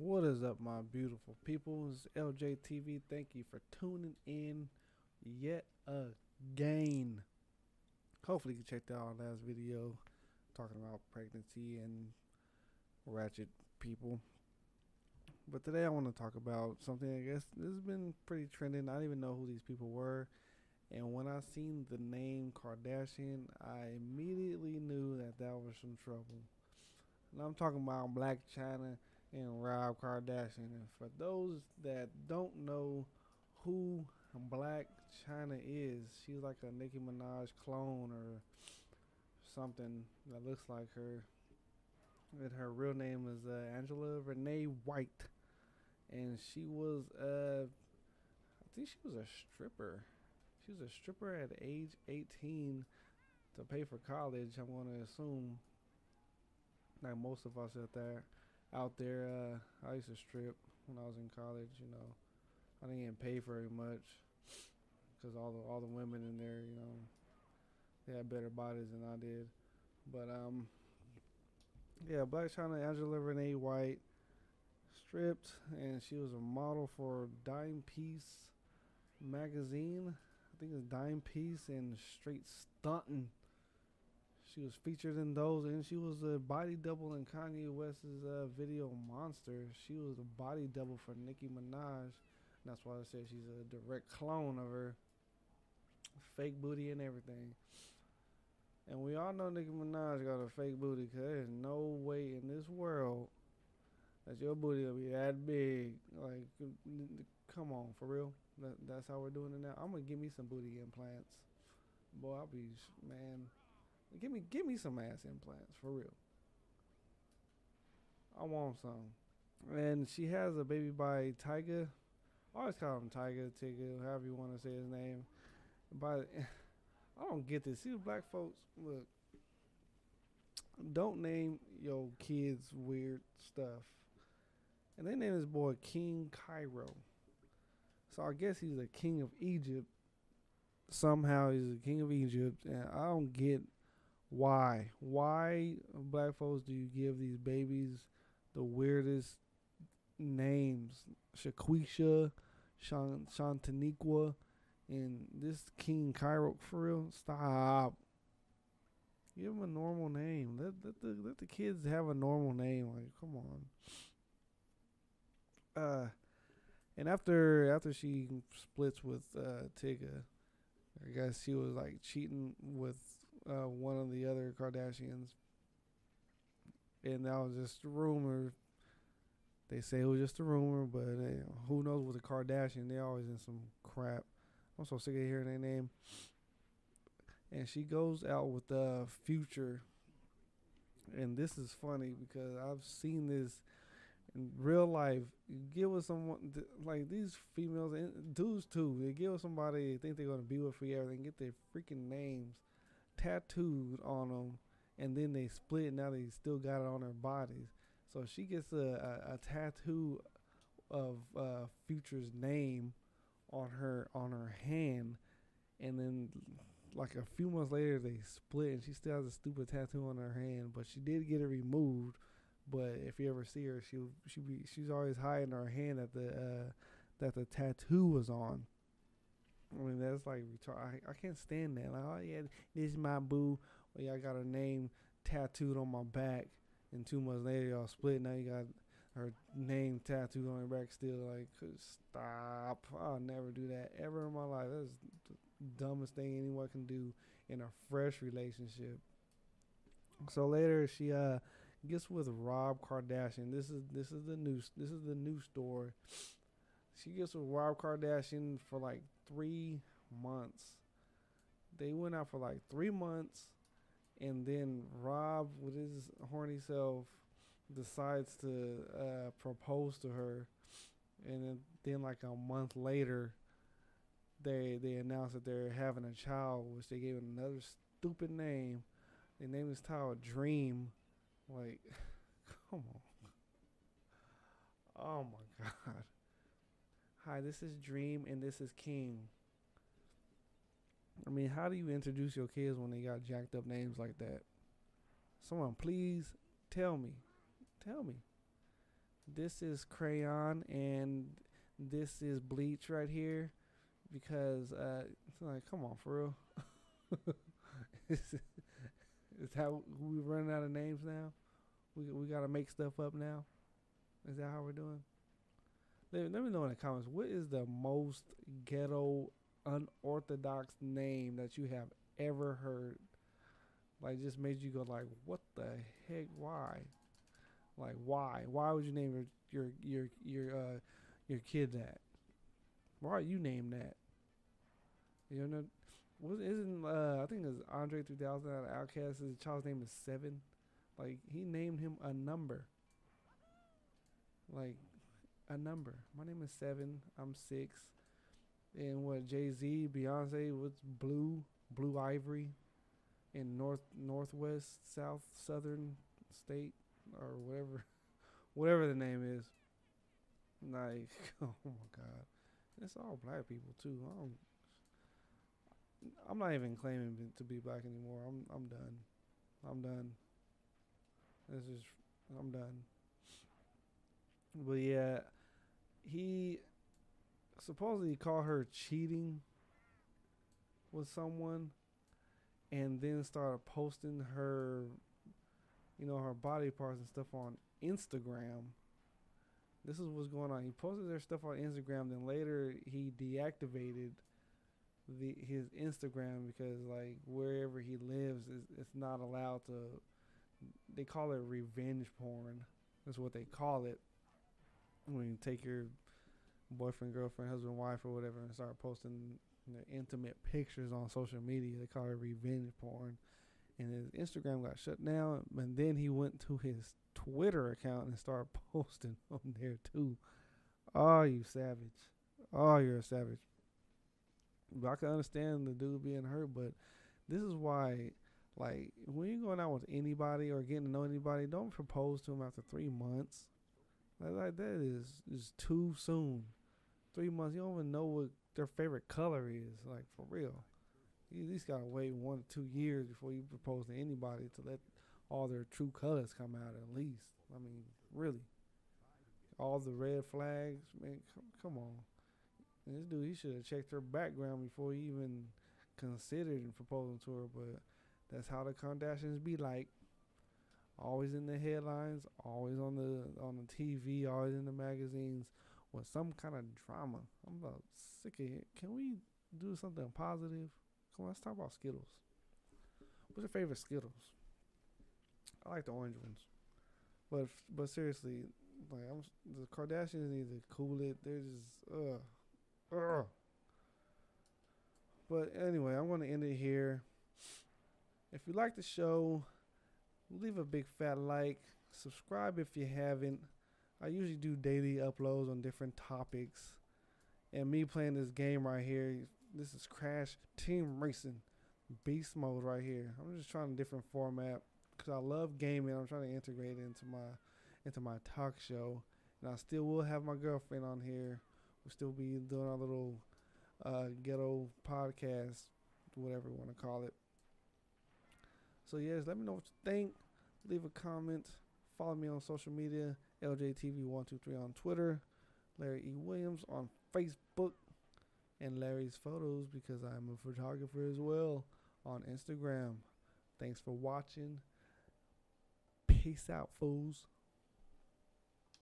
What is up, my beautiful people? It's LJ TV. Thank you for tuning in yet again. Hopefully, you checked out our last video talking about pregnancy and ratchet people. But today, I want to talk about something I guess this has been pretty trending. I don't even know who these people were. And when I seen the name Kardashian, I immediately knew that that was some trouble. And I'm talking about Blac Chyna and Rob Kardashian. And for those that don't know who Blac Chyna is, she's like a Nicki Minaj clone or something that looks like her. And her real name is uh, Angela Renee White, and she was uh, I think she was a stripper. She was a stripper at age 18 to pay for college. I'm gonna assume, like most of us out there out there. Uh, I used to strip when I was in college. You know, I didn't even pay very much because all the all the women in there, you know, they had better bodies than I did. But um, yeah, Blac Chyna Angela Renee White stripped, and she was a model for Dime Piece magazine. I think it's Dime Piece and Straight Stunting she was featured in those, and she was a body double in Kanye West's uh, video Monster. She was a body double for Nicki Minaj. That's why I said she's a direct clone of her. Fake booty and everything. And we all know Nicki Minaj got a fake booty because there's no way in this world that your booty will be that big. Like, come on, for real. That, that's how we're doing it now. I'm going to give me some booty implants. Boy, I'll be, man. Give me give me some ass implants for real. I want some. And she has a baby by Tyga. I always call him Tyga, Tyga, however you want to say his name. But I don't get this. See, black folks, look, don't name your kids weird stuff. And they name this boy King Cairo. So I guess he's a king of Egypt. Somehow he's a king of Egypt, and I don't get why? Why, black folks, do you give these babies the weirdest names? Shaquisha, Shan, Shantaniqua, and this King Cairo. For real, stop. Give them a normal name. Let let the let the kids have a normal name. Like, come on. Uh, and after after she splits with uh Tyga, I guess she was like cheating with uh, one of the other Kardashians, and that was just a rumor. They say it was just a rumor, but uh, who knows with the Kardashian? They always in some crap. I'm so sick of hearing their name. And she goes out with the Future, and this is funny because I've seen this in real life. You get with someone like these females and dudes too. They get with somebody they think they're gonna be with forever. They get their freaking names tattooed on them, and then they split. Now they still got it on their bodies. So she gets a, a, a tattoo of uh, Future's name on her on her hand, and then like a few months later they split, and she still has a stupid tattoo on her hand. But she did get it removed. But if you ever see her, she she be she's always hiding her hand that the uh, that the tattoo was on. I mean, that's like. I, I can't stand that. Like, oh yeah, this is my boo. Well, y'all got her name tattooed on my back, and two months later y'all split. Now you got her name tattooed on your back still. Like, stop. I'll never do that ever in my life. That's the dumbest thing anyone can do in a fresh relationship. So later she uh gets with Rob Kardashian. This is this is the news. This is the news story. She gets with Rob Kardashian for like three months. They went out for like three months, and then Rob, with his horny self, decides to uh, propose to her, and then, then like a month later, they they announce that they're having a child, which they gave another stupid name. They named this child Dream. Like, come on. Oh my god. Hi, this is Dream and this is King. I mean, how do you introduce your kids when they got jacked up names like that? Someone please tell me. Tell me. this is crayon and this is bleach right here because uh it's like come on for real is, is how we running out of names now we we gotta make stuff up now is that how we're doing let, let me know in the comments what is the most ghetto unorthodox name that you have ever heard? Like just made you go like what the heck why? Like why? Why would you name your your your your uh your kid that? Why are you named that? You know was isn't uh I think it's Andre 3000 out of Outkast his child's name is seven. Like he named him a number. Like a number. My name is seven. I'm six. And what Jay Z Beyonce was blue blue ivory in north northwest south southern state or whatever whatever the name is. Like oh my god. It's all black people too. I i'm not even claiming to be black anymore. I'm i'm done. I'm done. This is i'm done. But yeah he supposedly called her cheating with someone and then started posting her you know her body parts and stuff on instagram. This is what's going on. He posted their stuff on instagram then later he deactivated the his instagram because like wherever he lives is it's not allowed to they call it revenge porn that's what they call it when you take your boyfriend girlfriend husband wife or whatever and start posting intimate pictures on social media. They call it revenge porn. And his Instagram got shut down, and then he went to his Twitter account and started posting on there too. Oh, you savage! Oh, you're a savage. But I can understand the dude being hurt, but this is why, like, when you're going out with anybody or getting to know anybody, don't propose to them after three months. Like, that is is too soon. Three months, you don't even know what their favorite color is. Like for real, you at least gotta wait one or two years before you propose to anybody to let all their true colors come out. At least, I mean, really, all the red flags, man. Come, come on, this dude, he should have checked her background before he even considered proposing to her. But that's how the Kardashians be like. Always in the headlines, always on the on the TV, always in the magazines with some kind of drama. I'm about sick of it. Can we do something positive? Come on, let's talk about Skittles. What's your favorite Skittles? I like the orange ones, but but seriously, like I'm the Kardashians need to cool it. They're just ugh, ugh. But anyway, I'm gonna end it here. If you like the show, leave a big fat like. Subscribe if you haven't. I usually do daily uploads on different topics. And me playing this game right here, this is Crash Team Racing Beast Mode right here. I'm just trying a different format because I love gaming. I'm trying to integrate it into my into my talk show, and I still will have my girlfriend on here. We'll still be doing our little uh, ghetto podcast, whatever you want to call it. So yes, let me know what you think. Leave a comment. Follow me on social media, LJTV123 on Twitter, Larry E. Williams on Facebook, and Larry's Photos because I'm a photographer as well on Instagram. Thanks for watching. Peace out, fools.